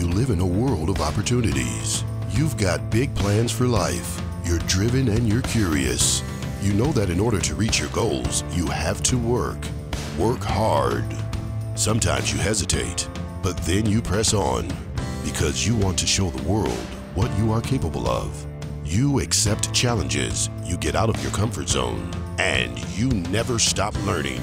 you live in a world of opportunities. You've got big plans for life. You're driven and you're curious. You know that in order to reach your goals, you have to work. Work hard. Sometimes you hesitate, but then you press on because you want to show the world what you are capable of. You accept challenges, you get out of your comfort zone, and you never stop learning.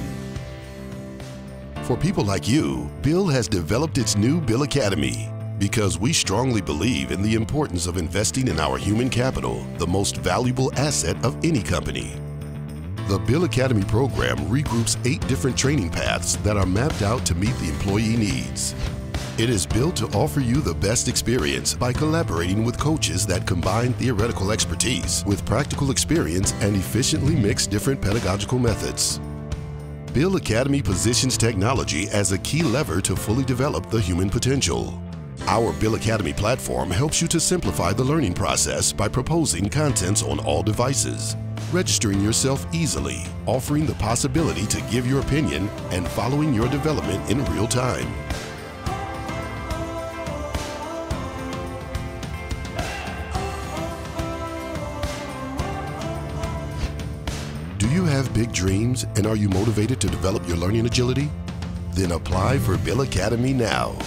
For people like you, BIL has developed its new BIL Academy because we strongly believe in the importance of investing in our human capital, the most valuable asset of any company. The BIL Academy program regroups eight different training paths that are mapped out to meet the employee needs. It is built to offer you the best experience by collaborating with coaches that combine theoretical expertise with practical experience and efficiently mix different pedagogical methods. BIL Academy positions technology as a key lever to fully develop the human potential. Our BIL Academy platform helps you to simplify the learning process by proposing contents on all devices, registering yourself easily, offering the possibility to give your opinion, and following your development in real time. Do you have big dreams and are you motivated to develop your learning agility? Then apply for BIL Academy now.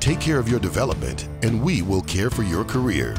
Take care of your development and we will care for your career.